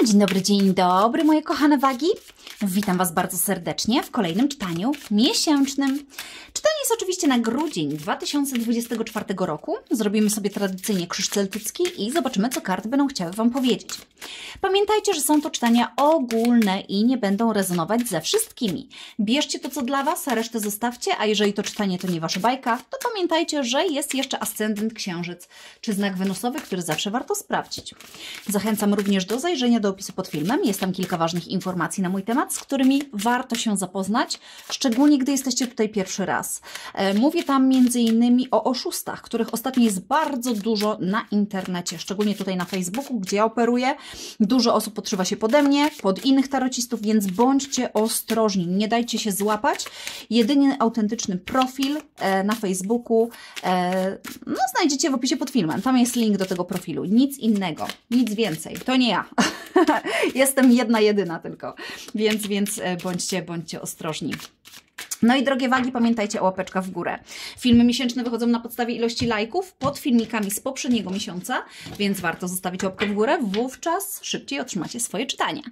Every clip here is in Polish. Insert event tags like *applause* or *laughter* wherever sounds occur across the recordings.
No, dzień dobry, dzień dobry, moje kochane wagi. Witam Was bardzo serdecznie w kolejnym czytaniu miesięcznym. Czytanie jest oczywiście na grudzień 2024 roku. Zrobimy sobie tradycyjnie krzyż celtycki i zobaczymy, co karty będą chciały Wam powiedzieć. Pamiętajcie, że są to czytania ogólne i nie będą rezonować ze wszystkimi. Bierzcie to, co dla Was, a resztę zostawcie, a jeżeli to czytanie to nie Wasza bajka, to pamiętajcie, że jest jeszcze ascendent księżyc, czy znak wenusowy, który zawsze warto sprawdzić. Zachęcam również do zajrzenia do opisu pod filmem. Jest tam kilka ważnych informacji na mój temat, z którymi warto się zapoznać, szczególnie gdy jesteście tutaj pierwszy raz. E, mówię tam innymi o oszustach, których ostatnio jest bardzo dużo na internecie, szczególnie tutaj na Facebooku, gdzie ja operuję. Dużo osób podszywa się pode mnie, pod innych tarocistów, więc bądźcie ostrożni, nie dajcie się złapać. Jedynie autentyczny profil e, na Facebooku e, no, znajdziecie w opisie pod filmem. Tam jest link do tego profilu. Nic innego, nic więcej. To nie ja. *laughs* Jestem jedna, jedyna tylko. Więc, więc bądźcie, bądźcie ostrożni. No i drogie wagi, pamiętajcie o łapeczkach w górę. Filmy miesięczne wychodzą na podstawie ilości lajków pod filmikami z poprzedniego miesiąca, więc warto zostawić łapkę w górę, wówczas szybciej otrzymacie swoje czytania.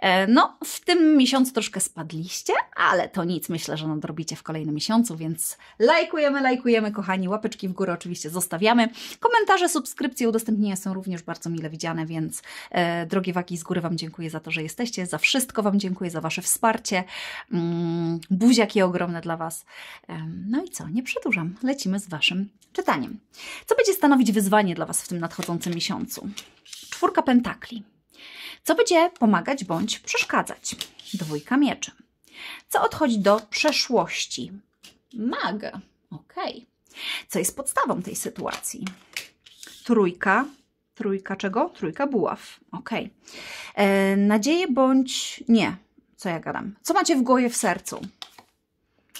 E, no, w tym miesiącu troszkę spadliście, ale to nic, myślę, że nadrobicie w kolejnym miesiącu, więc lajkujemy, lajkujemy, kochani, łapeczki w górę oczywiście zostawiamy. Komentarze, subskrypcje, udostępnienia są również bardzo mile widziane, więc e, drogie wagi, z góry Wam dziękuję za to, że jesteście, za wszystko Wam dziękuję, za Wasze wsparcie. Mm, buziaki ogromne ogromne dla Was. No i co, nie przedłużam, lecimy z Waszym czytaniem. Co będzie stanowić wyzwanie dla Was w tym nadchodzącym miesiącu? Czwórka pentakli. Co będzie pomagać bądź przeszkadzać? Dwójka mieczy. Co odchodzi do przeszłości? Maga. Ok. Co jest podstawą tej sytuacji? Trójka. Trójka czego? Trójka buław. Ok. E, nadzieję bądź nie. Co ja gadam? Co macie w głowie, w sercu?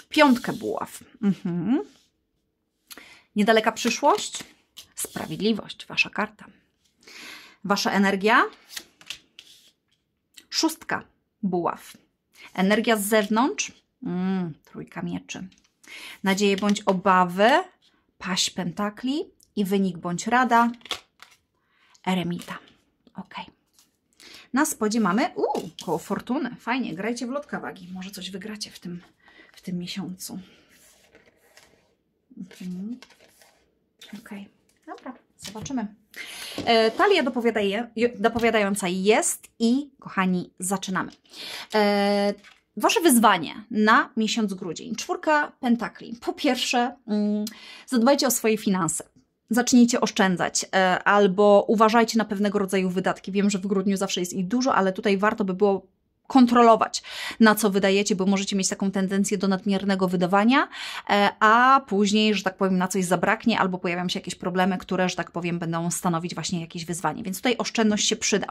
Piątkę buław. Mhm. Niedaleka przyszłość. Sprawiedliwość, wasza karta. Wasza energia. Szóstka buław. Energia z zewnątrz. Mm, trójka mieczy. Nadzieje bądź obawy. Paść pentakli. I wynik bądź rada. Eremita. Ok. Na spodzie mamy, uuu, koło fortuny. Fajnie, grajcie w lotka wagi. Może coś wygracie w tym w tym miesiącu. Mhm. Ok, dobra, zobaczymy. E, talia dopowiadająca jest i, kochani, zaczynamy. E, Wasze wyzwanie na miesiąc grudzień. Czwórka pentakli. Po pierwsze, mm, zadbajcie o swoje finanse zacznijcie oszczędzać e, albo uważajcie na pewnego rodzaju wydatki. Wiem, że w grudniu zawsze jest ich dużo, ale tutaj warto by było kontrolować, na co wydajecie, bo możecie mieć taką tendencję do nadmiernego wydawania, e, a później, że tak powiem, na coś zabraknie albo pojawią się jakieś problemy, które, że tak powiem, będą stanowić właśnie jakieś wyzwanie. Więc tutaj oszczędność się przyda.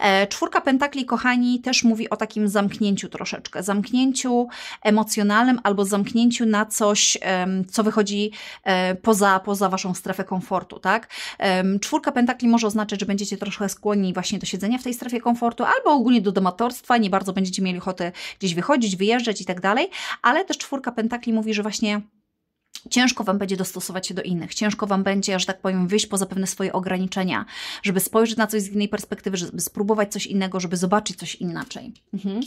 E, czwórka pentakli, kochani, też mówi o takim zamknięciu troszeczkę, zamknięciu emocjonalnym albo zamknięciu na coś, co wychodzi e, poza, poza waszą strefę komfortu, tak? Czwórka pentakli może oznaczać, że będziecie troszkę skłonni właśnie do siedzenia w tej strefie komfortu albo ogólnie do domatorstwa, nie bardzo będziecie mieli ochotę gdzieś wychodzić, wyjeżdżać i tak dalej, ale też czwórka pentakli mówi, że właśnie Ciężko Wam będzie dostosować się do innych, ciężko Wam będzie, że tak powiem, wyjść poza pewne swoje ograniczenia, żeby spojrzeć na coś z innej perspektywy, żeby spróbować coś innego, żeby zobaczyć coś inaczej. Mhm.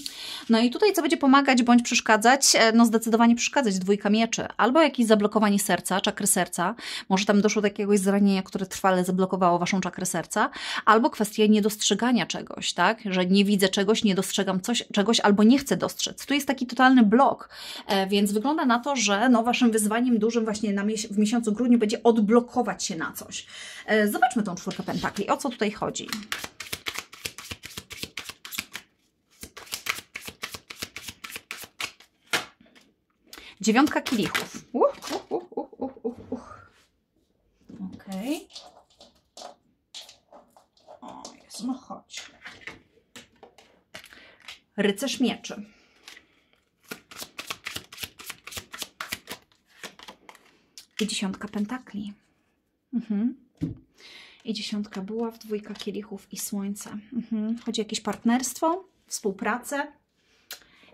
No i tutaj co będzie pomagać bądź przeszkadzać? E, no zdecydowanie przeszkadzać dwójka mieczy, albo jakieś zablokowanie serca, czakry serca, może tam doszło do jakiegoś zranienia, które trwale zablokowało Waszą czakrę serca, albo kwestia niedostrzegania czegoś, tak, że nie widzę czegoś, nie dostrzegam coś, czegoś, albo nie chcę dostrzec. Tu jest taki totalny blok, e, więc wygląda na to, że no Waszym wyzwaniem dużym właśnie na mies w miesiącu grudniu będzie odblokować się na coś. E, zobaczmy tą czwórkę pentakli. O co tutaj chodzi? Dziewiątka kielichów. Uh, uh, uh, uh, uh, uh. uh. Okej. Okay. O, jest, no chodź. Rycerz mieczy. I dziesiątka pentakli. Mhm. I dziesiątka buław, dwójka kielichów i słońce. Mhm. Chodzi o jakieś partnerstwo, współpracę,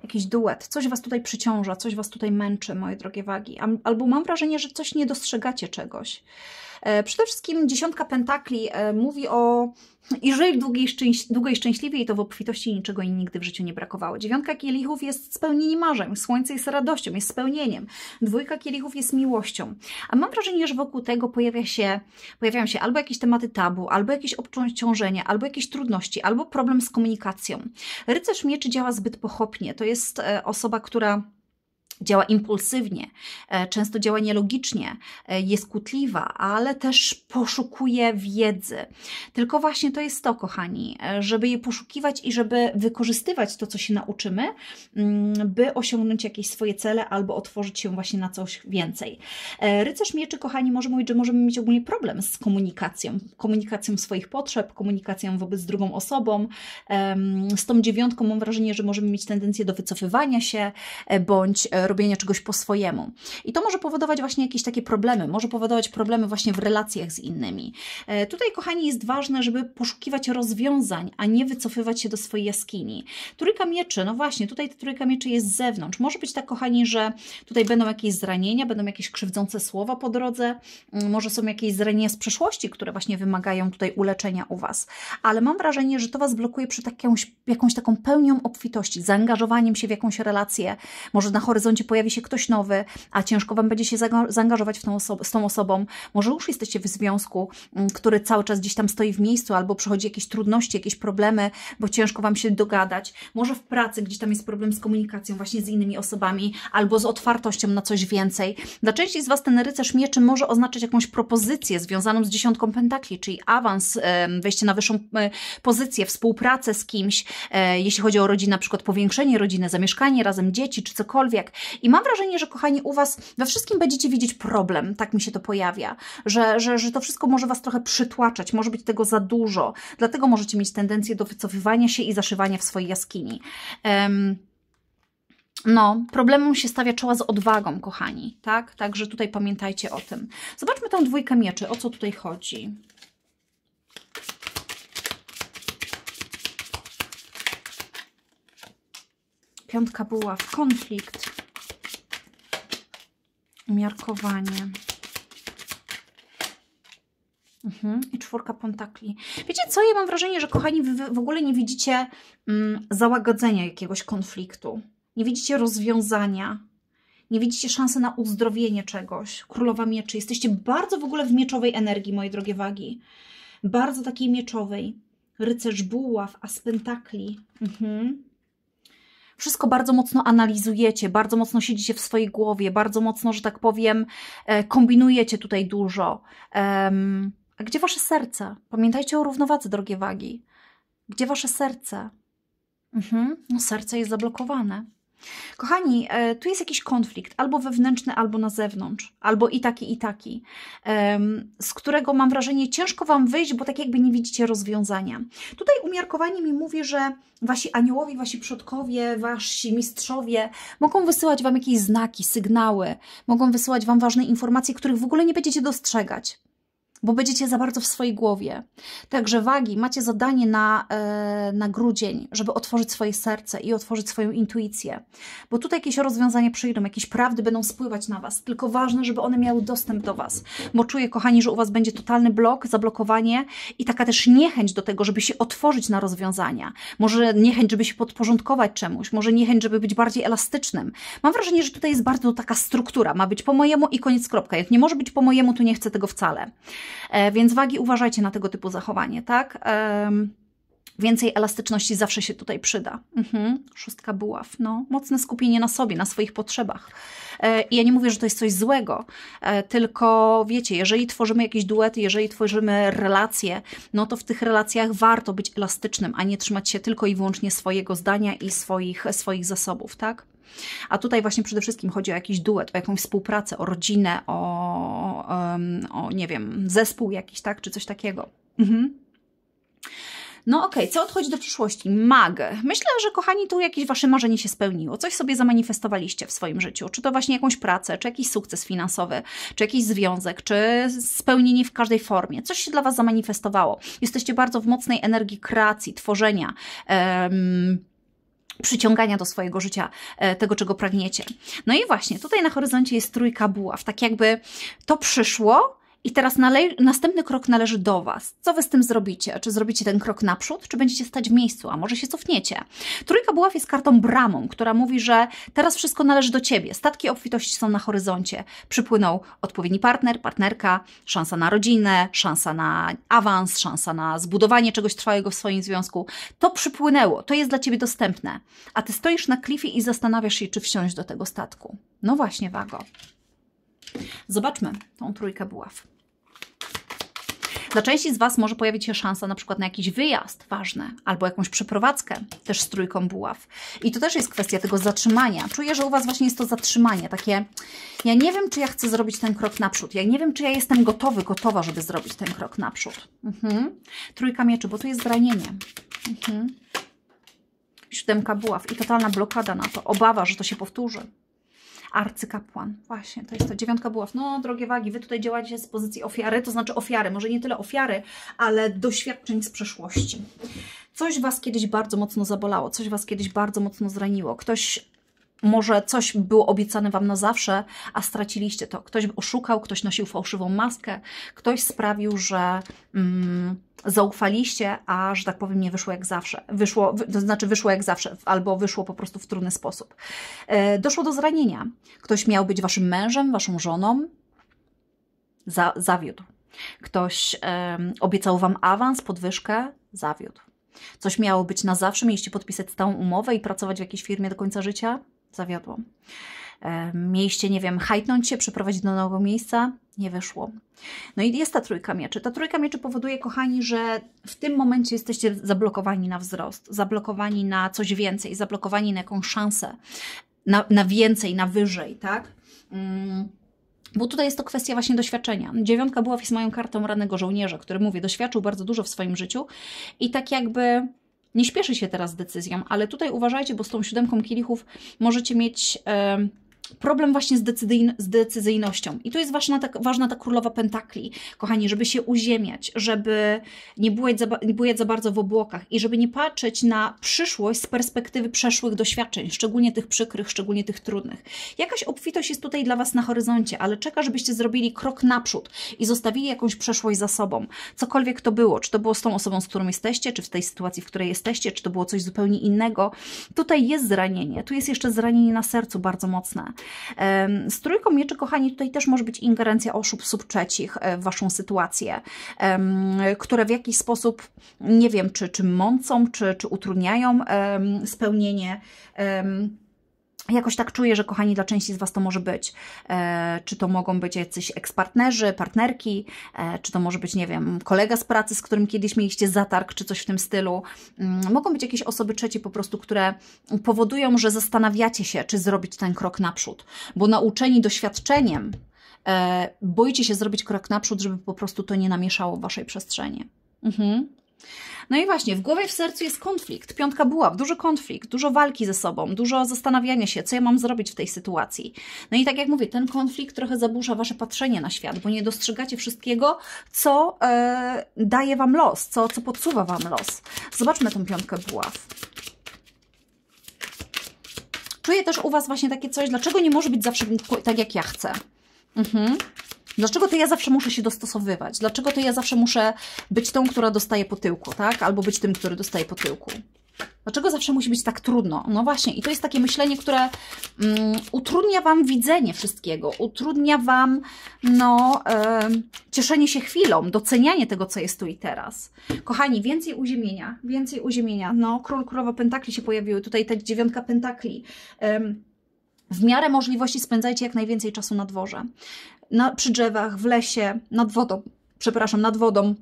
jakiś duet. Coś Was tutaj przyciąża, coś Was tutaj męczy, moje drogie wagi. Albo mam wrażenie, że coś nie dostrzegacie czegoś. E, przede wszystkim dziesiątka pentakli e, mówi o i żyj długo i, i szczęśliwie i to w obfitości niczego im nigdy w życiu nie brakowało. Dziewiątka kielichów jest spełnieniem marzeń, słońce jest radością, jest spełnieniem. Dwójka kielichów jest miłością. A mam wrażenie, że wokół tego pojawia się, pojawiają się albo jakieś tematy tabu, albo jakieś obciążenia, albo jakieś trudności, albo problem z komunikacją. Rycerz mieczy działa zbyt pochopnie. To jest e, osoba, która działa impulsywnie, e, często działa nielogicznie, e, jest kutliwa, ale też poszukuje wiedzy. Tylko właśnie to jest to, kochani, e, żeby je poszukiwać i żeby wykorzystywać to, co się nauczymy, mm, by osiągnąć jakieś swoje cele albo otworzyć się właśnie na coś więcej. Rycerz mieczy, kochani, może mówić, że możemy mieć ogólnie problem z komunikacją, komunikacją swoich potrzeb, komunikacją wobec drugą osobą. Z tą dziewiątką mam wrażenie, że możemy mieć tendencję do wycofywania się bądź robienia czegoś po swojemu. I to może powodować właśnie jakieś takie problemy, może powodować problemy właśnie w relacjach z innymi. E, tutaj, kochani, jest ważne, żeby poszukiwać rozwiązań, a nie wycofywać się do swojej jaskini. Trójka mieczy, no właśnie, tutaj ta trójka mieczy jest z zewnątrz. Może być tak, kochani, że tutaj będą jakieś zranienia, będą jakieś krzywdzące słowa po drodze, mm, może są jakieś zranienia z przeszłości, które właśnie wymagają tutaj uleczenia u Was. Ale mam wrażenie, że to Was blokuje przed jakąś, jakąś taką pełnią obfitości, zaangażowaniem się w jakąś relację, może na horyzoncie momencie pojawi się ktoś nowy, a ciężko Wam będzie się zaangażować w tą osobę, z tą osobą, może już jesteście w związku, mm, który cały czas gdzieś tam stoi w miejscu, albo przychodzi jakieś trudności, jakieś problemy, bo ciężko Wam się dogadać, może w pracy gdzieś tam jest problem z komunikacją właśnie z innymi osobami, albo z otwartością na coś więcej. Dla części z Was ten rycerz mieczy może oznaczać jakąś propozycję związaną z dziesiątką pentakli, czyli awans, wejście na wyższą e, pozycję, współpracę z kimś, e, jeśli chodzi o rodzinę, na przykład powiększenie rodziny, zamieszkanie razem dzieci, czy cokolwiek. I mam wrażenie, że kochani, u Was we wszystkim będziecie widzieć problem, tak mi się to pojawia, że, że, że to wszystko może Was trochę przytłaczać, może być tego za dużo, dlatego możecie mieć tendencję do wycofywania się i zaszywania w swojej jaskini. Um, no, problemem się stawia czoła z odwagą, kochani, tak? Także tutaj pamiętajcie o tym. Zobaczmy tą dwójkę mieczy, o co tutaj chodzi. Piątka była w konflikt umiarkowanie. Mhm. I czwórka pentakli. Wiecie co? Ja mam wrażenie, że kochani, wy w ogóle nie widzicie mm, załagodzenia jakiegoś konfliktu. Nie widzicie rozwiązania. Nie widzicie szansy na uzdrowienie czegoś. Królowa mieczy. Jesteście bardzo w ogóle w mieczowej energii, moje drogie wagi. Bardzo takiej mieczowej. Rycerz buław, as pentakli. Mhm wszystko bardzo mocno analizujecie, bardzo mocno siedzicie w swojej głowie, bardzo mocno, że tak powiem, e, kombinujecie tutaj dużo. A gdzie wasze serce? Pamiętajcie o równowadze, drogie wagi. Gdzie wasze serce? Mhm. No, serce jest zablokowane. Kochani, e, tu jest jakiś konflikt, albo wewnętrzny, albo na zewnątrz, albo i taki, i taki, z którego mam wrażenie ciężko Wam wyjść, bo tak jakby nie widzicie rozwiązania. Tutaj umiarkowanie mi mówi, że Wasi aniołowie, Wasi przodkowie, Wasi mistrzowie mogą wysyłać Wam jakieś znaki, sygnały, mogą wysyłać Wam ważne informacje, których w ogóle nie będziecie dostrzegać bo będziecie za bardzo w swojej głowie. Także wagi, macie zadanie na, e, na grudzień, żeby otworzyć swoje serce i otworzyć swoją intuicję, bo tutaj jakieś rozwiązania przyjdą, jakieś prawdy będą spływać na Was, tylko ważne, żeby one miały dostęp do Was, bo czuję, kochani, że u Was będzie totalny blok, zablokowanie i taka też niechęć do tego, żeby się otworzyć na rozwiązania. Może niechęć, żeby się podporządkować czemuś, może niechęć, żeby być bardziej elastycznym. Mam wrażenie, że tutaj jest bardzo taka struktura, ma być po mojemu i koniec kropka. Jak nie może być po mojemu, to nie chcę tego wcale. E, więc wagi uważajcie na tego typu zachowanie, tak? Więcej elastyczności zawsze się tutaj przyda. Mhm. Szóstka buław. No, mocne skupienie na sobie, na swoich potrzebach. E, I ja nie mówię, że to jest coś złego, e, tylko wiecie, jeżeli tworzymy jakieś duety, jeżeli tworzymy relacje, no to w tych relacjach warto być elastycznym, a nie trzymać się tylko i wyłącznie swojego zdania i swoich, swoich zasobów, tak? A tutaj właśnie przede wszystkim chodzi o jakiś duet, o jakąś współpracę, o rodzinę, o, o nie wiem, zespół jakiś, tak, czy coś takiego. Mhm. No okej, okay. co odchodzi do przyszłości? Mag. Myślę, że kochani, tu jakieś Wasze marzenie się spełniło. Coś sobie zamanifestowaliście w swoim życiu. Czy to właśnie jakąś pracę, czy jakiś sukces finansowy, czy jakiś związek, czy spełnienie w każdej formie. Coś się dla Was zamanifestowało. Jesteście bardzo w mocnej energii kreacji, tworzenia. Um, przyciągania do swojego życia e, tego, czego pragniecie. No i właśnie, tutaj na horyzoncie jest trójka buław, tak jakby to przyszło I teraz następny krok należy do Was. Co Wy z tym zrobicie? Czy zrobicie ten krok naprzód, czy będziecie stać w miejscu, a może się cofniecie? Trójka buław jest kartą bramą, która mówi, że teraz wszystko należy do Ciebie. Statki obfitości są na horyzoncie. Przypłynął odpowiedni partner, partnerka, szansa na rodzinę, szansa na awans, szansa na zbudowanie czegoś trwałego w swoim związku. To przypłynęło, to jest dla Ciebie dostępne. A Ty stoisz na klifie i zastanawiasz się, czy wsiąść do tego statku. No właśnie, Wago. Zobaczmy tą trójkę buław. Dla części z Was może pojawić się szansa na przykład na jakiś wyjazd ważny albo jakąś przeprowadzkę też z trójką buław. I to też jest kwestia tego zatrzymania. Czuję, że u Was właśnie jest to zatrzymanie, takie ja nie wiem, czy ja chcę zrobić ten krok naprzód. Ja nie wiem, czy ja jestem gotowy, gotowa, żeby zrobić ten krok naprzód. Mhm. Trójka mieczy, bo tu jest zranienie. Mhm. Siódemka buław i totalna blokada na to. Obawa, że to się powtórzy arcykapłan. Właśnie, to jest to. Dziewiątka buław. No, drogie wagi, Wy tutaj działacie z pozycji ofiary, to znaczy ofiary, może nie tyle ofiary, ale doświadczeń z przeszłości. Coś Was kiedyś bardzo mocno zabolało, coś Was kiedyś bardzo mocno zraniło. Ktoś może coś było obiecane Wam na zawsze, a straciliście to. Ktoś oszukał, ktoś nosił fałszywą maskę, ktoś sprawił, że mm, zaufaliście, a że tak powiem nie wyszło jak zawsze. Wyszło, to znaczy wyszło jak zawsze, albo wyszło po prostu w trudny sposób. E, doszło do zranienia. Ktoś miał być Waszym mężem, Waszą żoną, za, zawiódł. Ktoś e, obiecał Wam awans, podwyżkę, zawiódł. Coś miało być na zawsze, mieliście podpisać stałą umowę i pracować w jakiejś firmie do końca życia, zawiodło. Mieliście, nie wiem, hajtnąć się, przeprowadzić do nowego miejsca, nie wyszło. No i jest ta trójka mieczy. Ta trójka mieczy powoduje, kochani, że w tym momencie jesteście zablokowani na wzrost, zablokowani na coś więcej, zablokowani na jakąś szansę, na, na więcej, na wyżej, tak? Mm. Bo tutaj jest to kwestia właśnie doświadczenia. Dziewiątka była moją kartą rannego żołnierza, który, mówię, doświadczył bardzo dużo w swoim życiu i tak jakby nie śpieszy się teraz decyzją, ale tutaj uważajcie, bo z tą siódemką kielichów możecie mieć problem właśnie z, decyzyjn z decyzyjnością. I tu jest ważna ta, ważna ta królowa pentakli, kochani, żeby się uziemiać, żeby nie bujać, za, nie bujać za bardzo w obłokach i żeby nie patrzeć na przyszłość z perspektywy przeszłych doświadczeń, szczególnie tych przykrych, szczególnie tych trudnych. Jakaś obfitość jest tutaj dla Was na horyzoncie, ale czeka, żebyście zrobili krok naprzód i zostawili jakąś przeszłość za sobą. Cokolwiek to było, czy to było z tą osobą, z którą jesteście, czy w tej sytuacji, w której jesteście, czy to było coś zupełnie innego. Tutaj jest zranienie, tu jest jeszcze zranienie na sercu bardzo mocne. Z trójką mieczy, kochani, tutaj też może być ingerencja osób subtrzecich e, w Waszą sytuację, które w jakiś sposób, nie wiem, czy, czy mącą, czy, czy utrudniają spełnienie Jakoś tak czuję, że kochani, dla części z Was to może być. E, czy to mogą być jacyś ekspartnerzy, partnerki, e, czy to może być, nie wiem, kolega z pracy, z którym kiedyś mieliście zatarg, czy coś w tym stylu. Mm, mogą być jakieś osoby trzecie po prostu, które powodują, że zastanawiacie się, czy zrobić ten krok naprzód. Bo nauczeni doświadczeniem, e, boicie się zrobić krok naprzód, żeby po prostu to nie namieszało w Waszej przestrzeni. Mhm. No i właśnie, w głowie, w sercu jest konflikt. Piątka buław, dużo konflikt, dużo walki ze sobą, dużo zastanawiania się, co ja mam zrobić w tej sytuacji. No i tak jak mówię, ten konflikt trochę zaburza Wasze patrzenie na świat, bo nie dostrzegacie wszystkiego, co e, daje Wam los, co, co podsuwa Wam los. Zobaczmy tą piątkę buław. Czuję też u Was właśnie takie coś, dlaczego nie może być zawsze tak, jak ja chcę. Mhm. Dlaczego to ja zawsze muszę się dostosowywać? Dlaczego to ja zawsze muszę być tą, która dostaje po tyłku, tak? Albo być tym, który dostaje po tyłku? Dlaczego zawsze musi być tak trudno? No właśnie, i to jest takie myślenie, które um, utrudnia Wam widzenie wszystkiego, utrudnia Wam no, cieszenie się chwilą, docenianie tego, co jest tu i teraz. Kochani, więcej uziemienia, więcej uziemienia. No, król, królowa pentakli się pojawiły, tutaj ta dziewiątka pentakli. W miarę możliwości spędzajcie jak najwięcej czasu na dworze na, przy drzewach, w lesie, nad wodą, przepraszam, nad wodą,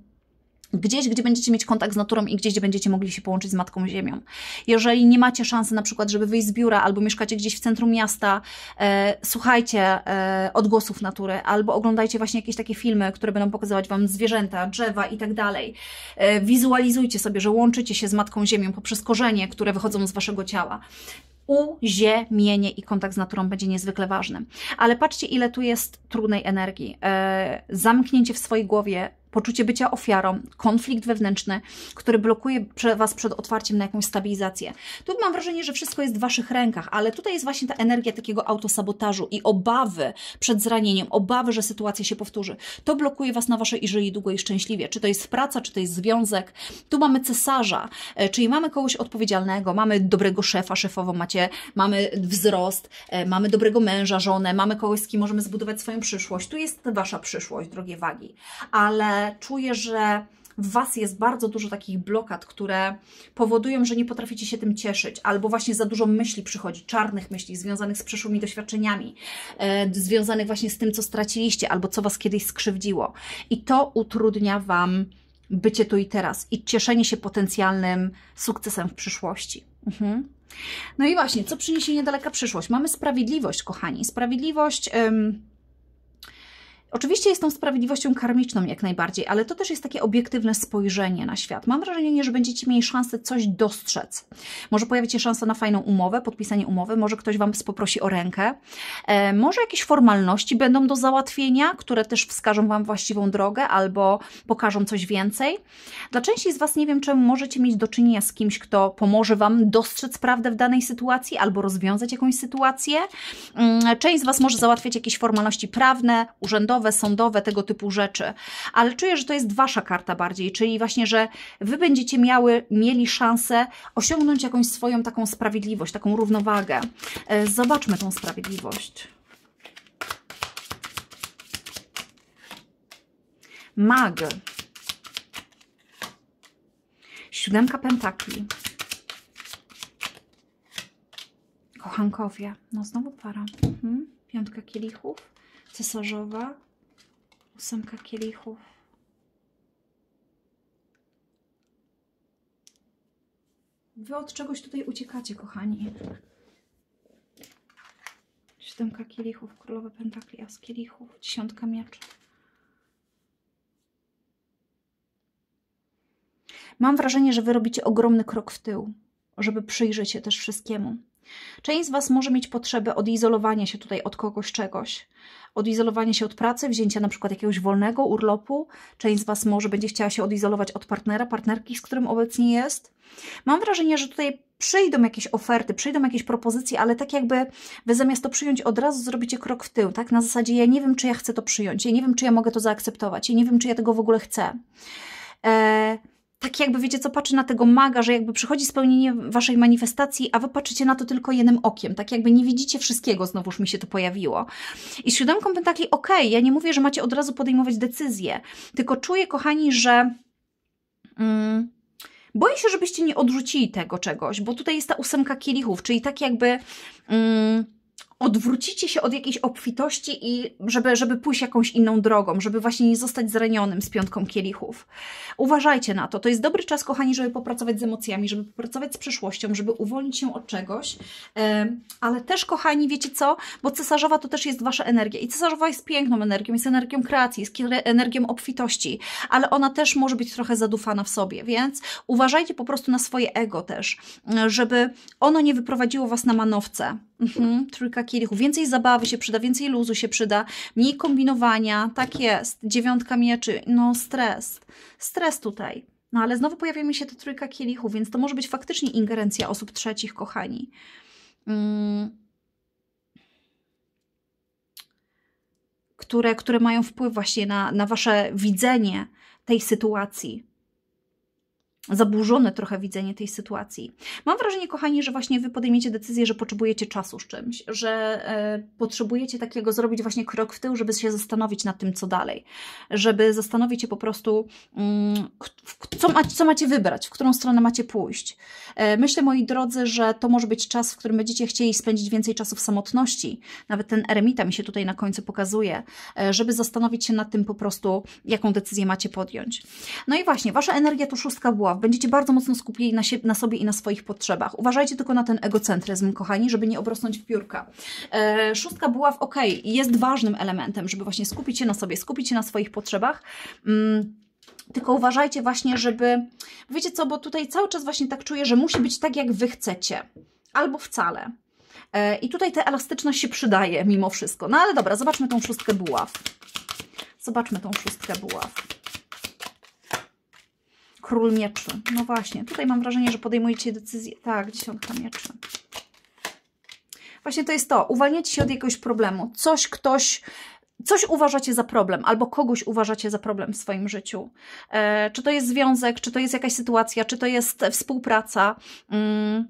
gdzieś, gdzie będziecie mieć kontakt z naturą i gdzieś, gdzie będziecie mogli się połączyć z Matką Ziemią. Jeżeli nie macie szansy na przykład, żeby wyjść z biura albo mieszkacie gdzieś w centrum miasta, e, słuchajcie e, odgłosów natury albo oglądajcie właśnie jakieś takie filmy, które będą pokazywać Wam zwierzęta, drzewa i tak dalej. E, wizualizujcie sobie, że łączycie się z Matką Ziemią poprzez korzenie, które wychodzą z Waszego ciała uziemienie i kontakt z naturą będzie niezwykle ważny. Ale patrzcie, ile tu jest trudnej energii. E, zamknięcie w swojej głowie, poczucie bycia ofiarą, konflikt wewnętrzny, który blokuje Was przed otwarciem na jakąś stabilizację. Tu mam wrażenie, że wszystko jest w Waszych rękach, ale tutaj jest właśnie ta energia takiego autosabotażu i obawy przed zranieniem, obawy, że sytuacja się powtórzy. To blokuje Was na Wasze i żyli długo i szczęśliwie. Czy to jest praca, czy to jest związek. Tu mamy cesarza, e, czyli mamy kogoś odpowiedzialnego, mamy dobrego szefa, szefową macie, mamy wzrost, e, mamy dobrego męża, żonę, mamy kogoś, z kim możemy zbudować swoją przyszłość. Tu jest Wasza przyszłość, drogie wagi. Ale czuję, że w Was jest bardzo dużo takich blokad, które powodują, że nie potraficie się tym cieszyć, albo właśnie za dużo myśli przychodzi, czarnych myśli, związanych z przeszłymi doświadczeniami, e, związanych właśnie z tym, co straciliście, albo co Was kiedyś skrzywdziło. I to utrudnia Wam bycie tu i teraz i cieszenie się potencjalnym sukcesem w przyszłości. Mhm. No i właśnie, co przyniesie niedaleka przyszłość? Mamy sprawiedliwość, kochani. Sprawiedliwość. Ym, Oczywiście jest tą sprawiedliwością karmiczną jak najbardziej, ale to też jest takie obiektywne spojrzenie na świat. Mam wrażenie, że będziecie mieli szansę coś dostrzec. Może pojawi się szansa na fajną umowę, podpisanie umowy, może ktoś Wam poprosi o rękę, e, może jakieś formalności będą do załatwienia, które też wskażą Wam właściwą drogę albo pokażą coś więcej. Dla części z Was nie wiem, czemu możecie mieć do czynienia z kimś, kto pomoże Wam dostrzec prawdę w danej sytuacji albo rozwiązać jakąś sytuację. Mm, część z Was może załatwiać jakieś formalności prawne, urzędowe, sądowe, tego typu rzeczy. Ale czuję, że to jest Wasza karta bardziej, czyli właśnie, że Wy będziecie miały, mieli szansę osiągnąć jakąś swoją taką sprawiedliwość, taką równowagę. E, zobaczmy tą sprawiedliwość. Mag. Siódemka pentakli. Kochankowie. No znowu para. Mhm. Piątka kielichów. Cesarzowa. Ósemka kielichów. Wy od czegoś tutaj uciekacie, kochani. Siódemka kielichów, królowe pentakli, as kielichów, dziesiątka mieczy. Mam wrażenie, że wy robicie ogromny krok w tył, żeby przyjrzeć się też wszystkiemu. Część z Was może mieć potrzebę odizolowania się tutaj od kogoś czegoś, odizolowania się od pracy, wzięcia na przykład jakiegoś wolnego urlopu. Część z Was może będzie chciała się odizolować od partnera, partnerki, z którym obecnie jest. Mam wrażenie, że tutaj przyjdą jakieś oferty, przyjdą jakieś propozycje, ale tak jakby Wy zamiast to przyjąć od razu zrobicie krok w tył, tak? Na zasadzie ja nie wiem, czy ja chcę to przyjąć, ja nie wiem, czy ja mogę to zaakceptować, ja nie wiem, czy ja tego w ogóle chcę. Eee, tak jakby, wiecie co, patrzy na tego maga, że jakby przychodzi spełnienie waszej manifestacji, a wy patrzycie na to tylko jednym okiem, tak jakby nie widzicie wszystkiego, znowuż mi się to pojawiło. I z siódemką pentakli, okej, okay, ja nie mówię, że macie od razu podejmować decyzje, tylko czuję, kochani, że... Mm, boję się, żebyście nie odrzucili tego czegoś, bo tutaj jest ta ósemka kielichów, czyli tak jakby... Mm, odwrócicie się od jakiejś obfitości i żeby, żeby pójść jakąś inną drogą, żeby właśnie nie zostać zranionym z piątką kielichów. Uważajcie na to. To jest dobry czas, kochani, żeby popracować z emocjami, żeby popracować z przyszłością, żeby uwolnić się od czegoś. Ale też, kochani, wiecie co? Bo cesarzowa to też jest wasza energia. I cesarzowa jest piękną energią, jest energią kreacji, jest energią obfitości, ale ona też może być trochę zadufana w sobie, więc uważajcie po prostu na swoje ego też, żeby ono nie wyprowadziło was na manowce. Mhm, trójka kielichów. Więcej zabawy się przyda, więcej luzu się przyda, mniej kombinowania. Tak jest. Dziewiątka mieczy. No stres. Stres tutaj. No ale znowu pojawia mi się ta trójka kielichów, więc to może być faktycznie ingerencja osób trzecich, kochani. Mm. Które, które mają wpływ właśnie na, na wasze widzenie tej sytuacji zaburzone trochę widzenie tej sytuacji. Mam wrażenie, kochani, że właśnie Wy podejmiecie decyzję, że potrzebujecie czasu z czymś, że e, potrzebujecie takiego zrobić właśnie krok w tył, żeby się zastanowić nad tym, co dalej, żeby zastanowić się po prostu, mm, co, macie, co macie wybrać, w którą stronę macie pójść. E, myślę, moi drodzy, że to może być czas, w którym będziecie chcieli spędzić więcej czasu w samotności. Nawet ten eremita mi się tutaj na końcu pokazuje, e, żeby zastanowić się nad tym po prostu, jaką decyzję macie podjąć. No i właśnie, Wasza energia to szóstka była będziecie bardzo mocno skupieni na, na sobie i na swoich potrzebach. Uważajcie tylko na ten egocentryzm, kochani, żeby nie obrosnąć w piórka. E, szóstka była w ok, jest ważnym elementem, żeby właśnie skupić się na sobie, skupić się na swoich potrzebach. Mm. Tylko uważajcie właśnie, żeby, wiecie co, bo tutaj cały czas właśnie tak czuję, że musi być tak, jak Wy chcecie. Albo wcale. E, I tutaj ta elastyczność się przydaje mimo wszystko. No ale dobra, zobaczmy tą szóstkę buław. Zobaczmy tą szóstkę buław. Król mieczy. No właśnie, tutaj mam wrażenie, że podejmujecie decyzję. Tak, dziesiątka mieczy. Właśnie to jest to. Uwalniacie się od jakiegoś problemu. Coś ktoś coś uważacie za problem, albo kogoś uważacie za problem w swoim życiu. E, czy to jest związek, czy to jest jakaś sytuacja, czy to jest współpraca. Mm.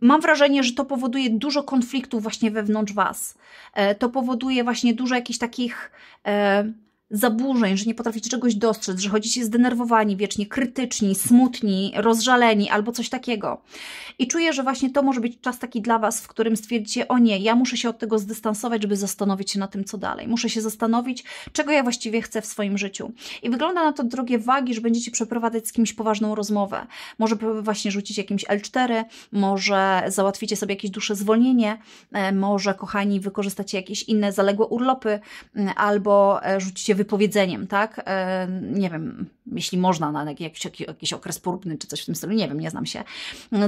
Mam wrażenie, że to powoduje dużo konfliktów właśnie wewnątrz Was. E, to powoduje właśnie dużo jakichś takich. E, zaburzeń, że nie potraficie czegoś dostrzec, że chodzicie zdenerwowani, wiecznie krytyczni, smutni, rozżaleni albo coś takiego. I czuję, że właśnie to może być czas taki dla Was, w którym stwierdzicie, o nie, ja muszę się od tego zdystansować, żeby zastanowić się na tym, co dalej. Muszę się zastanowić, czego ja właściwie chcę w swoim życiu. I wygląda na to, drogie wagi, że będziecie przeprowadzać z kimś poważną rozmowę. Może właśnie rzucić jakimś L4, może załatwicie sobie jakieś dłuższe zwolnienie, e, może, kochani, wykorzystacie jakieś inne zaległe urlopy, albo e, rzucicie wypowiedzeniem, tak? E, nie wiem, jeśli można na jakiś, jakiś okres próbny czy coś w tym stylu, nie wiem, nie znam się.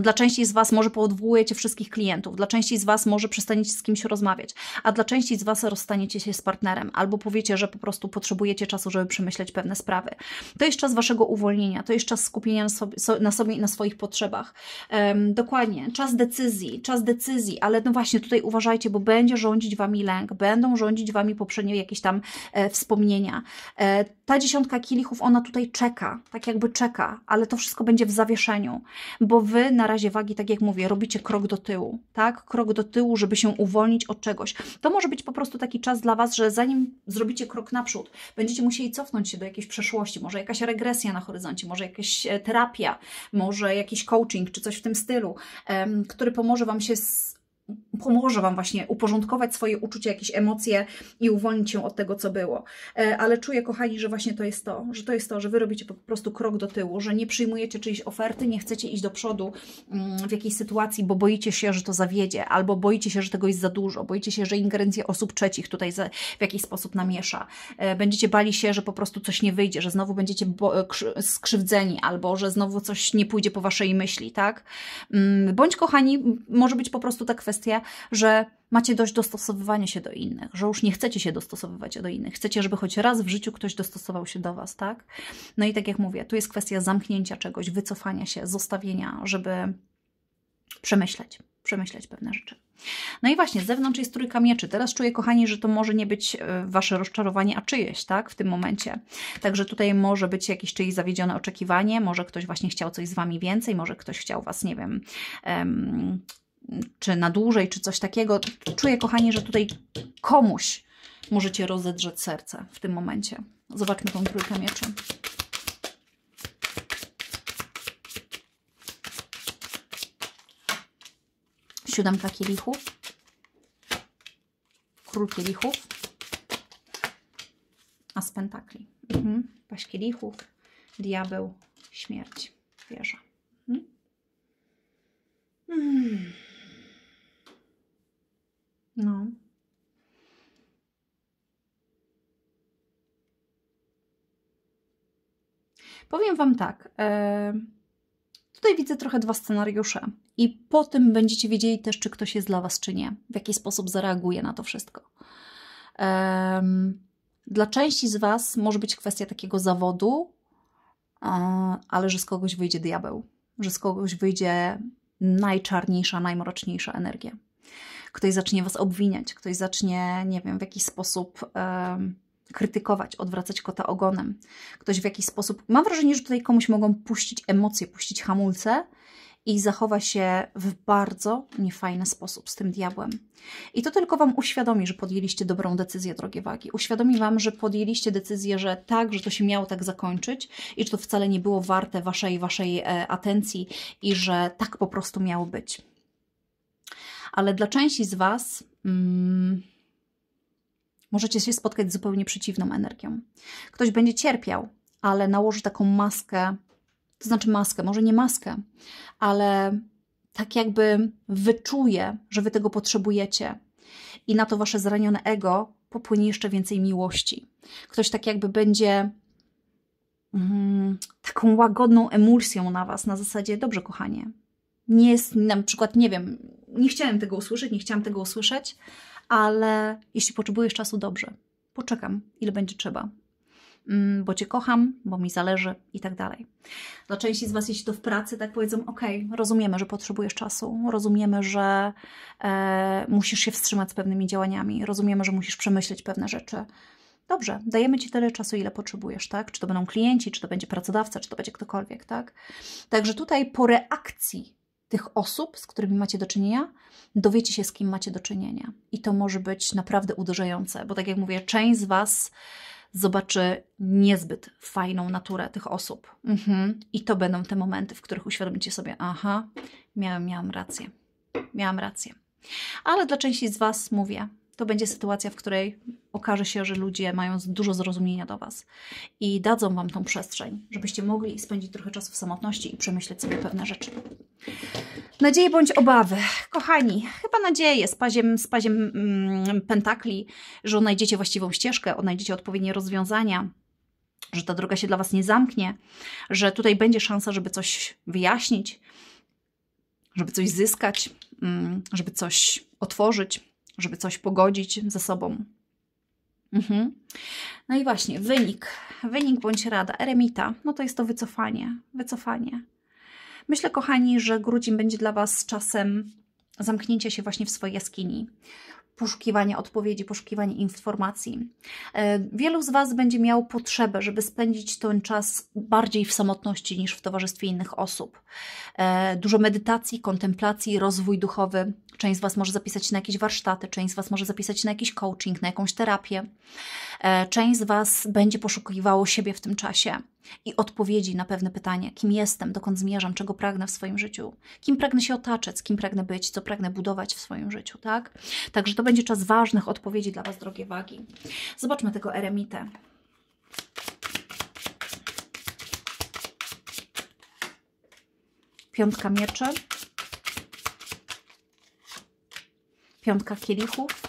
Dla części z Was może poodwołujecie wszystkich klientów, dla części z Was może przestaniecie z kimś rozmawiać, a dla części z Was rozstaniecie się z partnerem albo powiecie, że po prostu potrzebujecie czasu, żeby przemyśleć pewne sprawy. To jest czas Waszego uwolnienia, to jest czas skupienia na sobie, na sobie i na swoich potrzebach. Um, dokładnie, czas decyzji, czas decyzji, ale no właśnie tutaj uważajcie, bo będzie rządzić Wami lęk, będą rządzić Wami poprzednio jakieś tam e, wspomnienia. E, ta dziesiątka kielichów, ona tutaj czeka, tak jakby czeka, ale to wszystko będzie w zawieszeniu, bo wy na razie wagi, tak jak mówię, robicie krok do tyłu, tak? Krok do tyłu, żeby się uwolnić od czegoś. To może być po prostu taki czas dla was, że zanim zrobicie krok naprzód, będziecie musieli cofnąć się do jakiejś przeszłości, może jakaś regresja na horyzoncie, może jakaś e, terapia, może jakiś coaching czy coś w tym stylu, który pomoże wam się pomoże Wam właśnie uporządkować swoje uczucia, jakieś emocje i uwolnić się od tego, co było. E, ale czuję, kochani, że właśnie to jest to, że to jest to, że Wy robicie po prostu krok do tyłu, że nie przyjmujecie czyjejś oferty, nie chcecie iść do przodu mm, w jakiejś sytuacji, bo boicie się, że to zawiedzie, albo boicie się, że tego jest za dużo, boicie się, że ingerencja osób trzecich tutaj w jakiś sposób namiesza. E, będziecie bali się, że po prostu coś nie wyjdzie, że znowu będziecie skrzywdzeni, albo że znowu coś nie pójdzie po Waszej myśli, tak? Mm, bądź, kochani, może być po prostu ta kwestia, że macie dość dostosowywania się do innych, że już nie chcecie się dostosowywać do innych. Chcecie, żeby choć raz w życiu ktoś dostosował się do Was, tak? No i tak jak mówię, tu jest kwestia zamknięcia czegoś, wycofania się, zostawienia, żeby przemyśleć, przemyśleć pewne rzeczy. No i właśnie, z zewnątrz jest trójka mieczy. Teraz czuję, kochani, że to może nie być e, wasze rozczarowanie, a czyjeś, tak, w tym momencie. Także tutaj może być jakieś czyjeś zawiedzione oczekiwanie, może ktoś właśnie chciał coś z wami więcej, może ktoś chciał was, nie wiem, um, czy na dłużej, czy coś takiego. Czuję, kochani, że tutaj komuś możecie rozedrzeć serce w tym momencie. Zobaczmy tą trójkę mieczy. Siódemka kielichów. Król kielichów. As pentakli. Mhm. Paść kielichów. Diabeł. Śmierć. Wieża. Mhm. Hmm. No. Powiem Wam tak. E, tutaj widzę trochę dwa scenariusze, i po tym będziecie wiedzieli też, czy ktoś jest dla Was, czy nie, w jaki sposób zareaguje na to wszystko. Dla części z Was może być kwestia takiego zawodu, ale że z kogoś wyjdzie diabeł, że z kogoś wyjdzie najczarniejsza, najmroczniejsza energia ktoś zacznie was obwiniać, ktoś zacznie, nie wiem, w jakiś sposób krytykować, odwracać kota ogonem. Ktoś w jakiś sposób. Mam wrażenie, że tutaj komuś mogą puścić emocje, puścić hamulce i zachowa się w bardzo niefajny sposób z tym diabłem. I to tylko Wam uświadomi, że podjęliście dobrą decyzję, drogie wagi. Uświadomi Wam, że podjęliście decyzję, że tak, że to się miało tak zakończyć i że to wcale nie było warte Waszej, waszej e, atencji i że tak po prostu miało być ale dla części z Was mm, możecie się spotkać z zupełnie przeciwną energią. Ktoś będzie cierpiał, ale nałoży taką maskę, to znaczy maskę, może nie maskę, ale tak jakby wyczuje, że Wy tego potrzebujecie i na to Wasze zranione ego popłynie jeszcze więcej miłości. Ktoś tak jakby będzie mm, taką łagodną emulsją na Was, na zasadzie, dobrze, kochanie, nie jest na przykład, nie wiem, nie chciałem tego usłyszeć, nie chciałam tego usłyszeć, ale jeśli potrzebujesz czasu, dobrze, poczekam, ile będzie trzeba. mm, bo Cię kocham, bo mi zależy i tak dalej. Dla części z Was, jeśli to w pracy, tak powiedzą, ok, rozumiemy, że potrzebujesz czasu, rozumiemy, że e, musisz się wstrzymać z pewnymi działaniami, rozumiemy, że musisz przemyśleć pewne rzeczy. Dobrze, dajemy Ci tyle czasu, ile potrzebujesz, tak? Czy to będą klienci, czy to będzie pracodawca, czy to będzie ktokolwiek, tak? Także tutaj po reakcji tych osób, z którymi macie do czynienia, dowiecie się, z kim macie do czynienia. I to może być naprawdę uderzające, bo tak jak mówię, część z Was zobaczy niezbyt fajną naturę tych osób. Mhm. I to będą te momenty, w których uświadomicie sobie, aha, miałem, miałam rację. Miałam rację. Ale dla części z Was mówię, to będzie sytuacja, w której okaże się, że ludzie mają dużo zrozumienia do Was i dadzą Wam tą przestrzeń, żebyście mogli spędzić trochę czasu w samotności i przemyśleć sobie pewne rzeczy. Nadzieje bądź obawy. Kochani, chyba nadzieję z paziem, z paziem mm, pentakli, że odnajdziecie właściwą ścieżkę, odnajdziecie odpowiednie rozwiązania, że ta droga się dla Was nie zamknie, że tutaj będzie szansa, żeby coś wyjaśnić, żeby coś zyskać, mm, żeby coś otworzyć, żeby coś pogodzić ze sobą. Mhm. No i właśnie, wynik. Wynik bądź rada. Eremita, no to jest to wycofanie. Wycofanie. Myślę, kochani, że grudzień będzie dla Was czasem zamknięcia się właśnie w swojej jaskini, poszukiwania odpowiedzi, poszukiwania informacji. E, wielu z Was będzie miało potrzebę, żeby spędzić ten czas bardziej w samotności niż w towarzystwie innych osób. E, dużo medytacji, kontemplacji, rozwój duchowy. Część z Was może zapisać się na jakieś warsztaty, część z Was może zapisać się na jakiś coaching, na jakąś terapię. E, część z Was będzie poszukiwało siebie w tym czasie i odpowiedzi na pewne pytania, kim jestem, dokąd zmierzam, czego pragnę w swoim życiu, kim pragnę się otaczać, kim pragnę być, co pragnę budować w swoim życiu, tak? Także to będzie czas ważnych odpowiedzi dla Was, drogie wagi. Zobaczmy tego eremitę. Piątka mieczy. Piątka kielichów.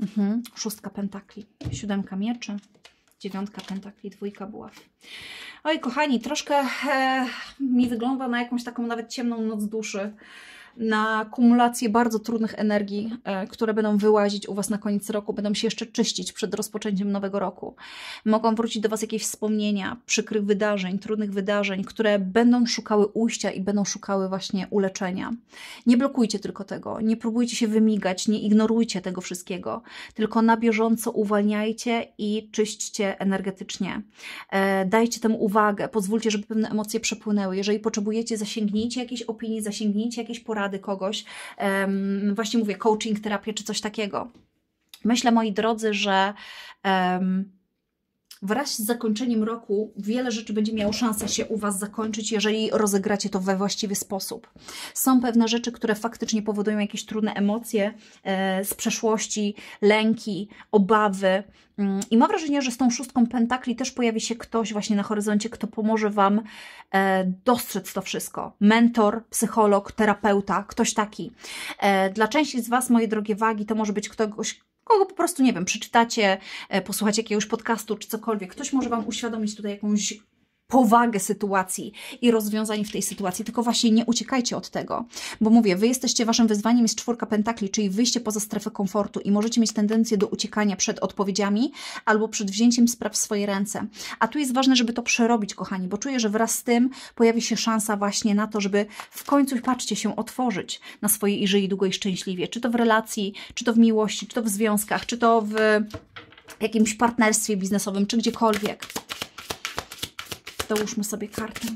Mhm. Szóstka pentakli. Siódemka mieczy dziewiątka pentakli, dwójka buław. Oj, kochani, troszkę e, mi wygląda na jakąś taką nawet ciemną noc duszy na kumulację bardzo trudnych energii, e, które będą wyłazić u Was na koniec roku, będą się jeszcze czyścić przed rozpoczęciem nowego roku. Mogą wrócić do Was jakieś wspomnienia, przykrych wydarzeń, trudnych wydarzeń, które będą szukały ujścia i będą szukały właśnie uleczenia. Nie blokujcie tylko tego, nie próbujcie się wymigać, nie ignorujcie tego wszystkiego, tylko na bieżąco uwalniajcie i czyśćcie energetycznie. E, dajcie temu uwagę, pozwólcie, żeby pewne emocje przepłynęły. Jeżeli potrzebujecie, zasięgnijcie jakiejś opinii, zasięgnijcie jakieś porady, porady kogoś, um, właśnie mówię, coaching, terapię czy coś takiego. Myślę, moi drodzy, że um, wraz z zakończeniem roku wiele rzeczy będzie miało szansę się u Was zakończyć, jeżeli rozegracie to we właściwy sposób. Są pewne rzeczy, które faktycznie powodują jakieś trudne emocje e, z przeszłości, lęki, obawy. Mm, I mam wrażenie, że z tą szóstką pentakli też pojawi się ktoś właśnie na horyzoncie, kto pomoże Wam e, dostrzec to wszystko. Mentor, psycholog, terapeuta, ktoś taki. E, dla części z Was, moje drogie wagi, to może być ktoś, kogo po prostu, nie wiem, przeczytacie, e, posłuchacie jakiegoś podcastu czy cokolwiek. Ktoś może Wam uświadomić tutaj jakąś powagę sytuacji i rozwiązań w tej sytuacji, tylko właśnie nie uciekajcie od tego, bo mówię, wy jesteście, waszym wyzwaniem jest czwórka pentakli, czyli wyjście poza strefę komfortu i możecie mieć tendencję do uciekania przed odpowiedziami albo przed wzięciem spraw w swoje ręce. A tu jest ważne, żeby to przerobić, kochani, bo czuję, że wraz z tym pojawi się szansa właśnie na to, żeby w końcu, patrzcie, się otworzyć na swoje i żyje długo i szczęśliwie, czy to w relacji, czy to w miłości, czy to w związkach, czy to w jakimś partnerstwie biznesowym, czy gdziekolwiek dołóżmy sobie kartę.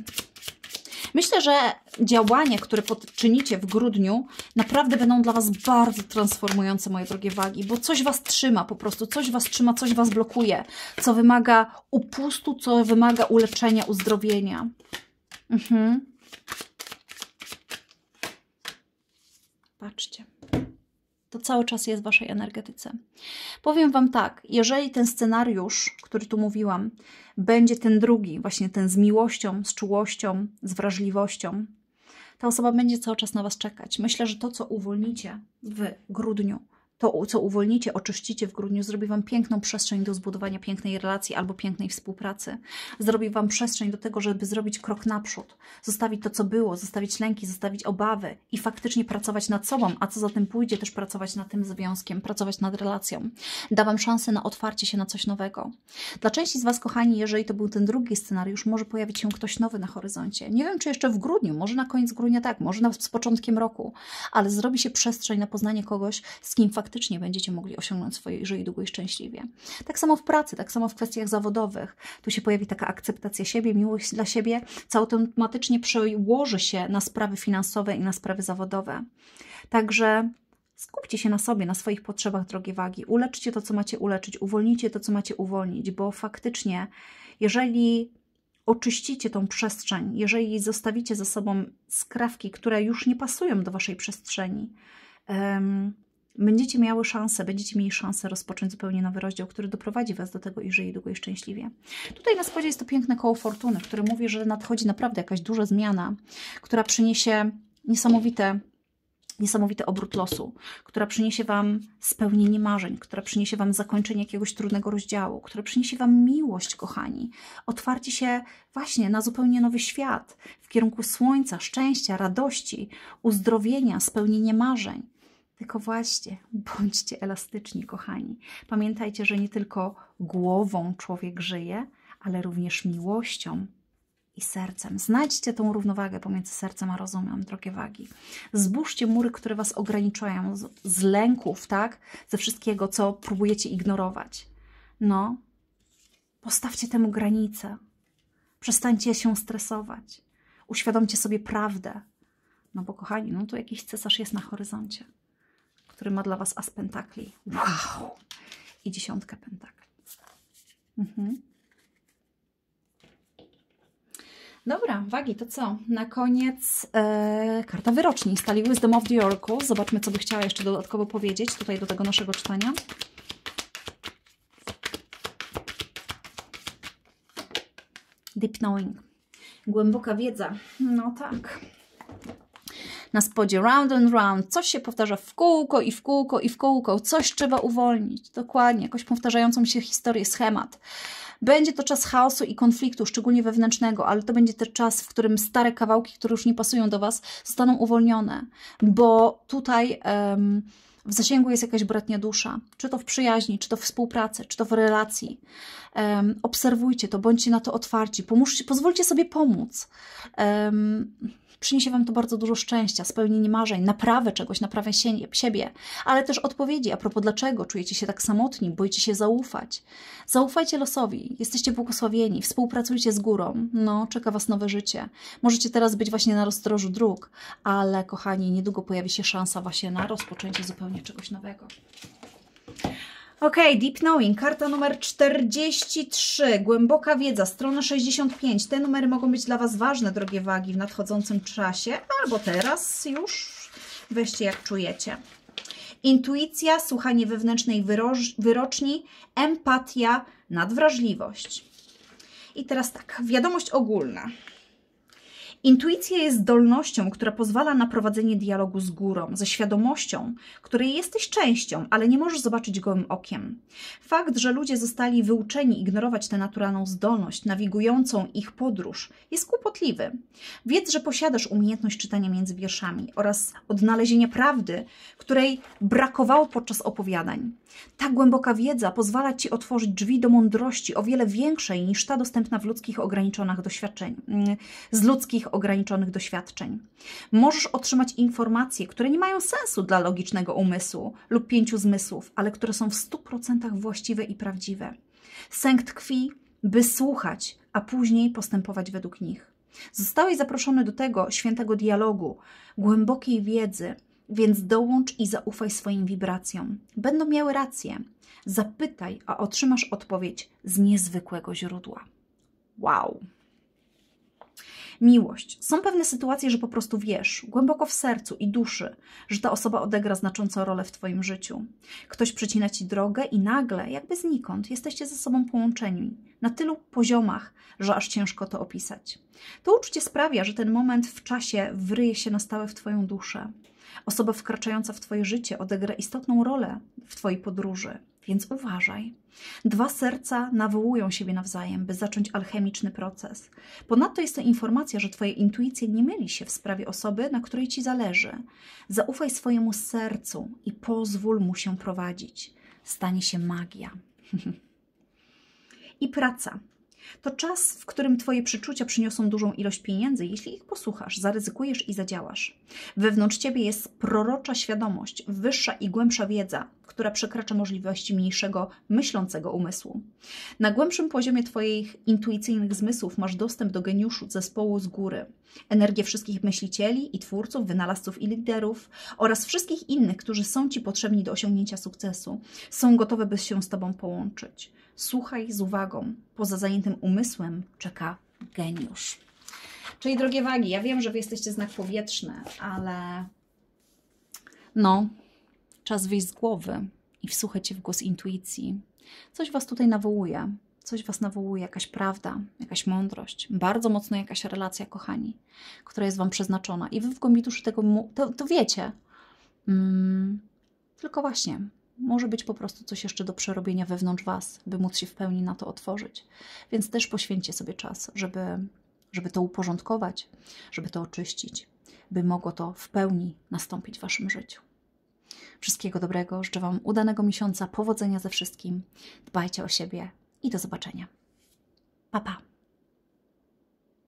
Myślę, że działania, które podczynicie w grudniu, naprawdę będą dla Was bardzo transformujące, moje drogie wagi, bo coś Was trzyma po prostu, coś Was trzyma, coś Was blokuje, co wymaga upustu, co wymaga uleczenia, uzdrowienia. Mhm. Patrzcie to cały czas jest w Waszej energetyce. Powiem Wam tak, jeżeli ten scenariusz, który tu mówiłam, będzie ten drugi, właśnie ten z miłością, z czułością, z wrażliwością, ta osoba będzie cały czas na Was czekać. Myślę, że to, co uwolnicie w grudniu, to, co uwolnicie, oczyścicie w grudniu, zrobi Wam piękną przestrzeń do zbudowania pięknej relacji albo pięknej współpracy. Zrobi Wam przestrzeń do tego, żeby zrobić krok naprzód, zostawić to, co było, zostawić lęki, zostawić obawy i faktycznie pracować nad sobą, a co za tym pójdzie, też pracować nad tym związkiem, pracować nad relacją. Da Wam szansę na otwarcie się na coś nowego. Dla części z Was, kochani, jeżeli to był ten drugi scenariusz, może pojawić się ktoś nowy na horyzoncie. Nie wiem, czy jeszcze w grudniu, może na koniec grudnia tak, może na, z początkiem roku, ale zrobi się przestrzeń na poznanie kogoś, z kim faktycznie faktycznie będziecie mogli osiągnąć swoje życie długo i szczęśliwie. Tak samo w pracy, tak samo w kwestiach zawodowych. Tu się pojawi taka akceptacja siebie, miłość dla siebie, co automatycznie przełoży się na sprawy finansowe i na sprawy zawodowe. Także skupcie się na sobie, na swoich potrzebach, drogie wagi. Uleczcie to, co macie uleczyć, uwolnijcie to, co macie uwolnić, bo faktycznie, jeżeli oczyścicie tą przestrzeń, jeżeli zostawicie za sobą skrawki, które już nie pasują do waszej przestrzeni, będziecie miały szansę, będziecie mieli szansę rozpocząć zupełnie nowy rozdział, który doprowadzi Was do tego i żyje długo i szczęśliwie. Tutaj na spodzie jest to piękne koło fortuny, które mówi, że nadchodzi naprawdę jakaś duża zmiana, która przyniesie niesamowite niesamowity obrót losu, która przyniesie Wam spełnienie marzeń, która przyniesie Wam zakończenie jakiegoś trudnego rozdziału, która przyniesie Wam miłość, kochani, otwarcie się właśnie na zupełnie nowy świat, w kierunku słońca, szczęścia, radości, uzdrowienia, spełnienia marzeń. Tylko właśnie, bądźcie elastyczni, kochani. Pamiętajcie, że nie tylko głową człowiek żyje, ale również miłością i sercem. Znajdźcie tą równowagę pomiędzy sercem a rozumem, drogie wagi. Zbóżcie mury, które was ograniczają z, z lęków, tak? Ze wszystkiego, co próbujecie ignorować. No, postawcie temu granice. Przestańcie się stresować. Uświadomcie sobie prawdę. No bo kochani, no tu jakiś cesarz jest na horyzoncie który ma dla Was as pentakli. Wow! I dziesiątkę pentakli. Mhm. Dobra, wagi, to co? Na koniec e, karta wyroczni. Stali Wisdom of the Oracle. Zobaczmy, co by chciała jeszcze dodatkowo powiedzieć tutaj do tego naszego czytania. Deep Knowing. Głęboka wiedza. No tak na spodzie round and round, coś się powtarza w kółko i w kółko i w kółko, coś trzeba uwolnić, dokładnie, jakąś powtarzającą się historię, schemat. Będzie to czas chaosu i konfliktu, szczególnie wewnętrznego, ale to będzie też czas, w którym stare kawałki, które już nie pasują do Was, zostaną uwolnione, bo tutaj um, w zasięgu jest jakaś bratnia dusza, czy to w przyjaźni, czy to w współpracy, czy to w relacji. Um, obserwujcie to, bądźcie na to otwarci, pomóżcie, pozwólcie sobie pomóc. Um, Przyniesie Wam to bardzo dużo szczęścia, spełnienie marzeń, naprawę czegoś, naprawę siebie, ale też odpowiedzi a propos dlaczego czujecie się tak samotni, boicie się zaufać. Zaufajcie losowi, jesteście błogosławieni, współpracujcie z górą, no, czeka Was nowe życie. Możecie teraz być właśnie na rozdrożu dróg, ale kochani, niedługo pojawi się szansa właśnie na rozpoczęcie zupełnie czegoś nowego. Ok, Deep Knowing, karta numer 43, głęboka wiedza, strona 65. Te numery mogą być dla Was ważne, drogie wagi, w nadchodzącym czasie, albo teraz już. Weźcie jak czujecie. Intuicja, słuchanie wewnętrznej wyroczni, empatia, nadwrażliwość. I teraz tak, wiadomość ogólna. Intuicja jest zdolnością, która pozwala na prowadzenie dialogu z górą, ze świadomością, której jesteś częścią, ale nie możesz zobaczyć gołym okiem. Fakt, że ludzie zostali wyuczeni ignorować tę naturalną zdolność, nawigującą ich podróż, jest kłopotliwy. Wiedz, że posiadasz umiejętność czytania między wierszami oraz odnalezienia prawdy, której brakowało podczas opowiadań. Ta głęboka wiedza pozwala Ci otworzyć drzwi do mądrości o wiele większej niż ta dostępna w ludzkich ograniczonych doświadczeń, z ludzkich ograniczonych doświadczeń. Możesz otrzymać informacje, które nie mają sensu dla logicznego umysłu lub pięciu zmysłów, ale które są w 100% właściwe i prawdziwe. Sęk tkwi, by słuchać, a później postępować według nich. Zostałeś zaproszony do tego świętego dialogu, głębokiej wiedzy, więc dołącz i zaufaj swoim wibracjom. Będą miały rację. Zapytaj, a otrzymasz odpowiedź z niezwykłego źródła. Wow! Miłość. Są pewne sytuacje, że po prostu wiesz, głęboko w sercu i duszy, że ta osoba odegra znaczącą rolę w Twoim życiu. Ktoś przecina Ci drogę i nagle, jakby znikąd, jesteście ze sobą połączeni na tylu poziomach, że aż ciężko to opisać. To uczucie sprawia, że ten moment w czasie wryje się na stałe w Twoją duszę. Osoba wkraczająca w Twoje życie odegra istotną rolę w Twojej podróży, więc uważaj. Dwa serca nawołują siebie nawzajem, by zacząć alchemiczny proces. Ponadto jest to informacja, że Twoja intuicja nie myli się w sprawie osoby, na której Ci zależy. Zaufaj swojemu sercu i pozwól mu się prowadzić. Stanie się magia. *laughs* I praca. To czas, w którym Twoje przeczucia przyniosą dużą ilość pieniędzy, jeśli ich posłuchasz, zaryzykujesz i zadziałasz. Wewnątrz Ciebie jest prorocza świadomość, wyższa i głębsza wiedza, która przekracza możliwości mniejszego, myślącego umysłu. Na głębszym poziomie Twoich intuicyjnych zmysłów masz dostęp do geniuszu zespołu z góry, energię wszystkich myślicieli i twórców, wynalazców i liderów oraz wszystkich innych, którzy są Ci potrzebni do osiągnięcia sukcesu. Są gotowe, by się z Tobą połączyć. Słuchaj z uwagą. Poza zajętym umysłem czeka geniusz. Czyli drogie wagi, ja wiem, że Wy jesteście znak powietrzny, ale no, czas wyjść z głowy i wsłuchać się w głos intuicji. Coś Was tutaj nawołuje, coś Was nawołuje, jakaś prawda, jakaś mądrość, bardzo mocno jakaś relacja, kochani, która jest Wam przeznaczona. I Wy w głębi duszy tego to, to wiecie. Mm, tylko właśnie może być po prostu coś jeszcze do przerobienia wewnątrz Was, by móc się w pełni na to otworzyć. Więc też poświęćcie sobie czas, żeby, żeby to uporządkować, żeby to oczyścić, by mogło to w pełni nastąpić w Waszym życiu. Wszystkiego dobrego, życzę Wam udanego miesiąca, powodzenia ze wszystkim. Dbajcie o siebie i do zobaczenia. Pa, pa.